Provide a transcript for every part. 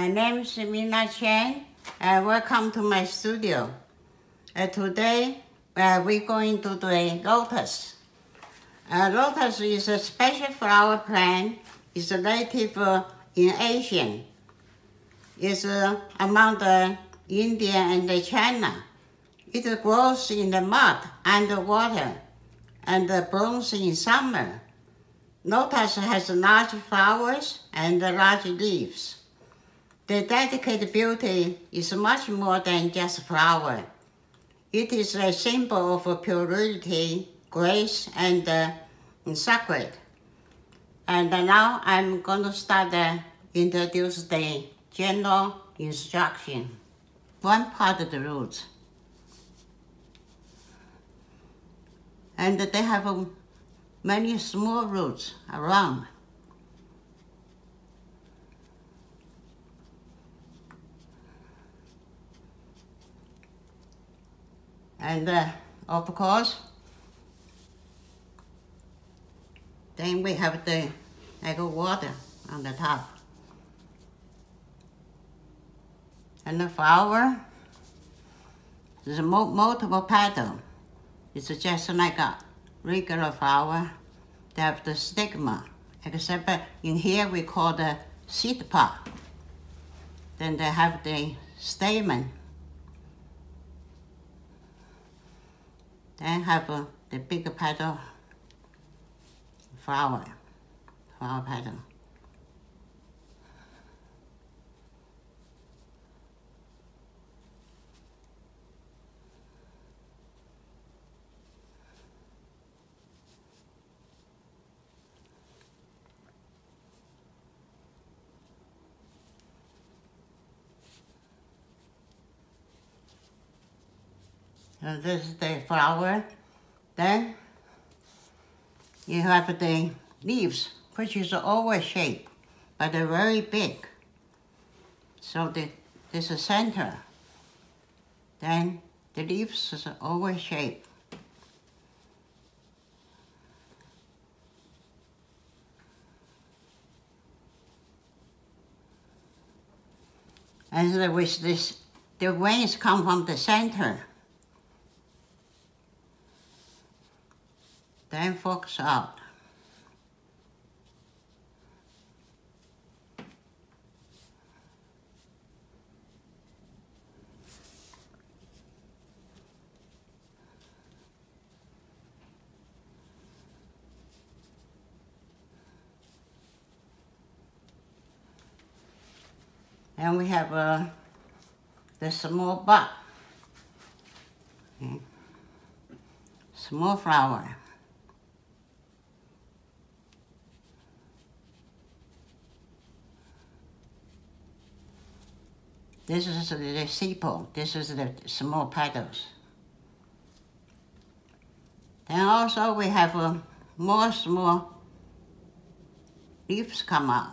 My name is Vena Chen. Uh, welcome to my studio. Uh, today uh, we're going to do a lotus. Uh, lotus is a special flower plant. It's native uh, in Asia. It's uh, among the India and the China. It grows in the mud underwater and blooms in summer. Lotus has large flowers and large leaves. The dedicated beauty is much more than just flower. It is a symbol of purity, grace, and uh, sacred. And now I'm going to start uh, introduce the general instruction. One part of the roots. And they have um, many small roots around. And uh, of course, then we have the like water on the top. And the flower is multiple petal. It's just like a regular flower. They have the stigma, except in here we call the seed pod. Then they have the stamen. Then have uh, the big petal flower, flower petal. So this is the flower. Then you have the leaves, which is oval shape, but they're very big. So the, this is center. Then the leaves is oval shape. And with this, the wings come from the center. Then focus out. And we have uh, the small bud, okay. small flower. This is the sepal. This is the small petals. Then also we have uh, more small leaves come out.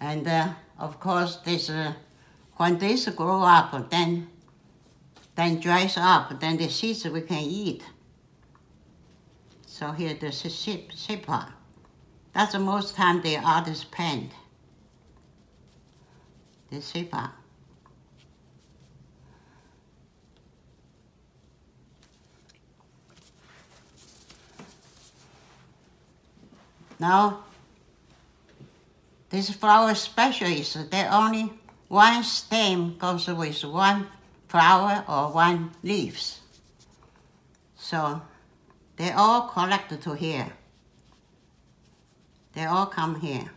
And uh, of course, this uh, when this grow up, then then dries up, then the seeds we can eat. So here the sepal. That's the most time the artist paint. The sepal. Now, this flower special is that only one stem goes with one flower or one leaves. So they all collect to here. They all come here.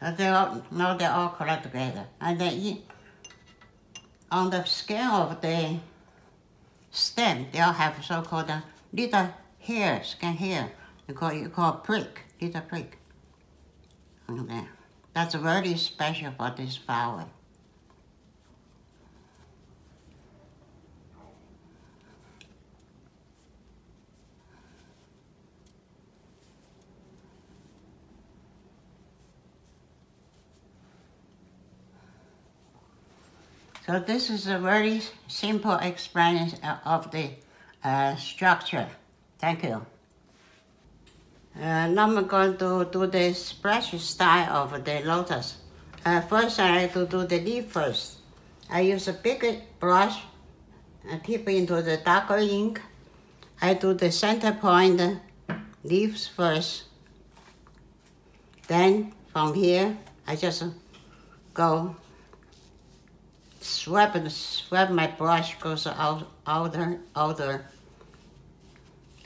They all, now they're all collect together. And then in, on the skin of the stem, they all have so-called little hair, skin hair. You call you call prick, little prick. There. That's very special for this flower. So this is a very simple explanation of the uh, structure. Thank you. Uh, now I'm going to do the splash style of the lotus. Uh, first, I like to do the leaf first. I use a big brush, I dip into the darker ink. I do the center point leaves first. Then from here, I just go swipe and my brush goes out outer outer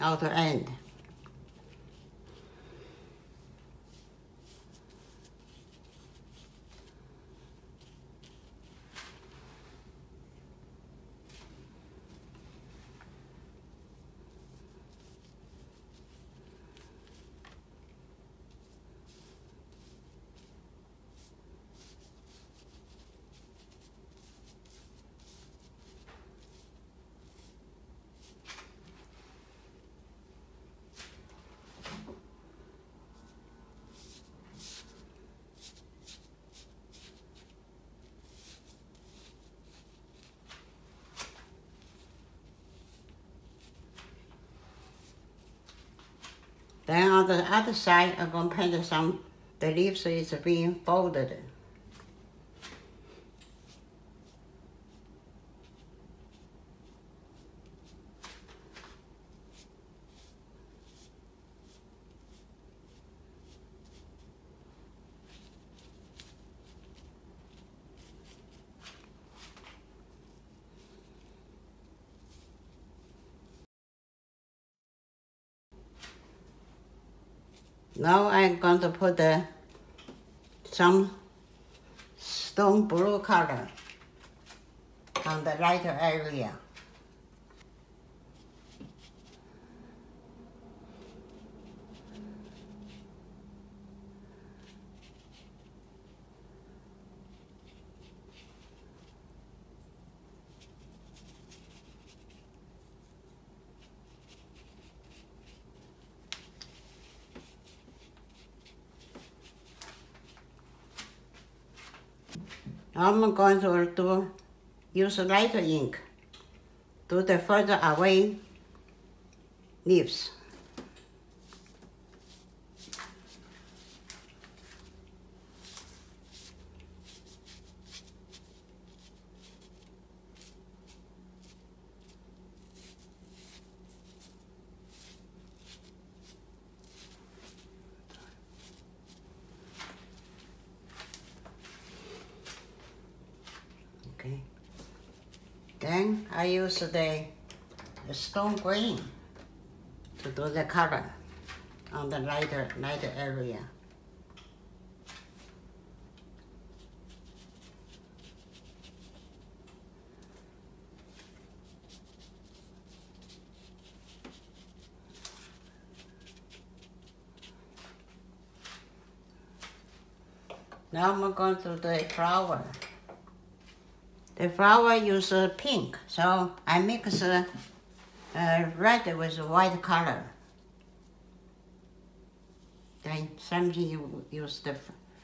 outer end. Then on the other side, I'm gonna paint some, the leaves is being folded. Now I'm going to put the, some stone blue color on the lighter area. I'm going to do use lighter ink to the further away leaves. Okay. Then I use the, the stone green to do the color on the lighter lighter area. Now I'm going to do the flower. The flower use pink, so I mix uh, red with white color. Then you use the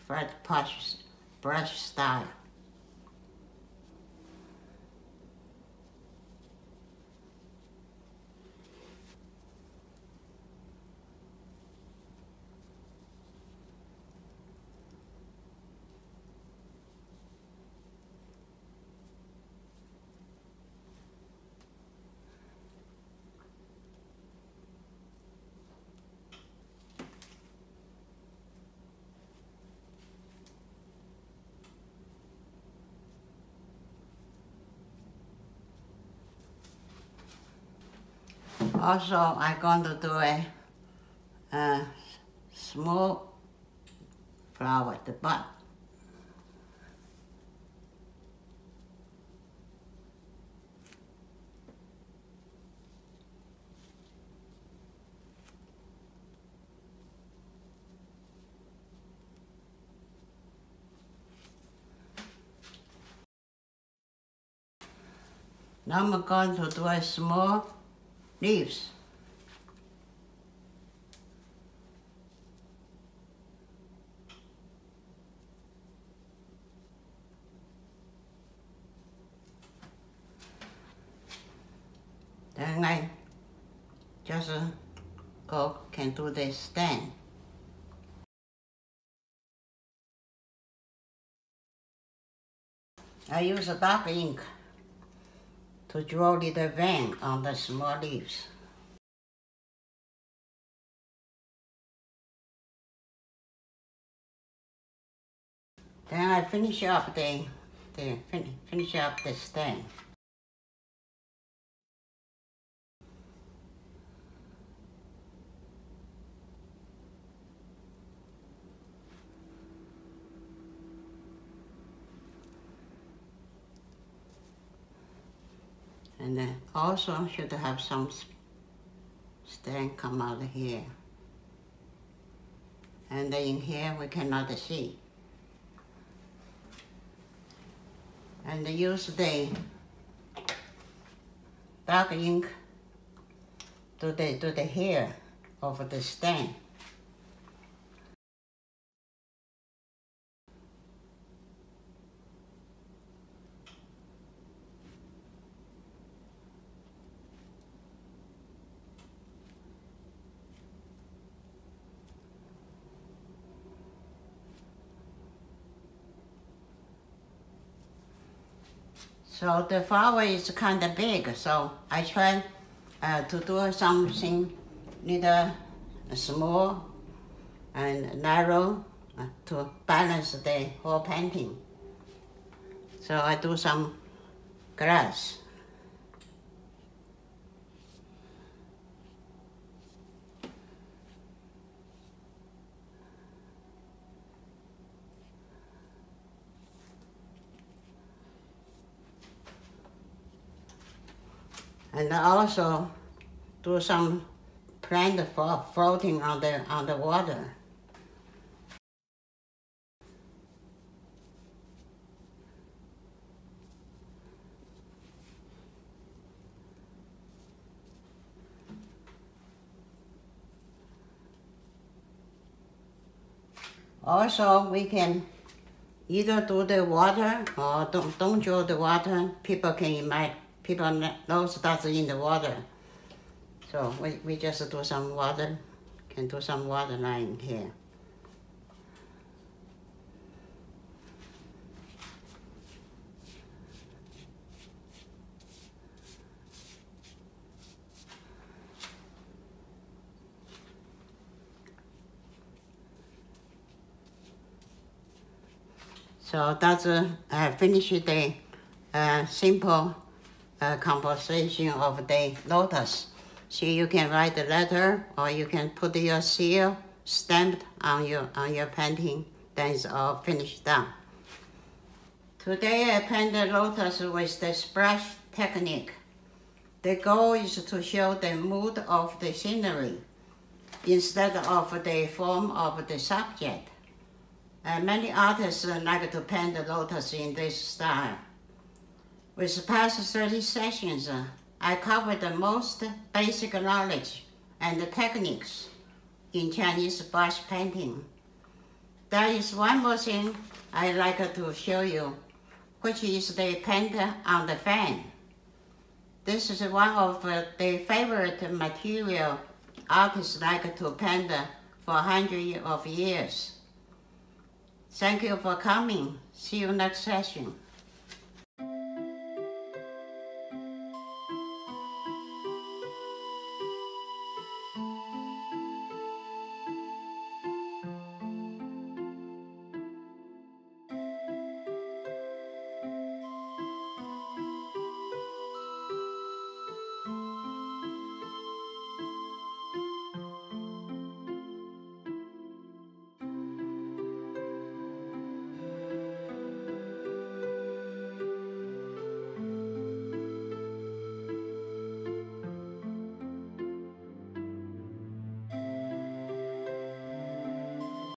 flat brush, brush style. Also, I'm going to do a, a small flower, at the bud. Now I'm going to do a small leaves. Then I just uh, go can do the stem. I use a dark ink to draw little vein on the small leaves. Then I finish up the, the fin finish up the stem. And then also should have some stem come out of here. And in here we cannot see. And use the dark ink to the, to the hair of the stem. So the flower is kind of big, so I try uh, to do something little small and narrow uh, to balance the whole painting. So I do some grass. And also do some plant for floating on the on the water. Also, we can either do the water or don't, don't do the water. People can imagine people know that's in the water. So we, we just do some water, can do some water line here. So that's uh, finished the uh, simple uh, composition of the lotus. So you can write a letter or you can put your seal stamped on your, on your painting. Then it's all finished done. Today I paint the lotus with the splash technique. The goal is to show the mood of the scenery instead of the form of the subject. Many artists like to paint the lotus in this style. With the past 30 sessions, uh, I covered the most basic knowledge and techniques in Chinese brush painting. There is one more thing I'd like to show you, which is the paint on the fan. This is one of the favorite material artists like to paint for hundreds of years. Thank you for coming. See you next session.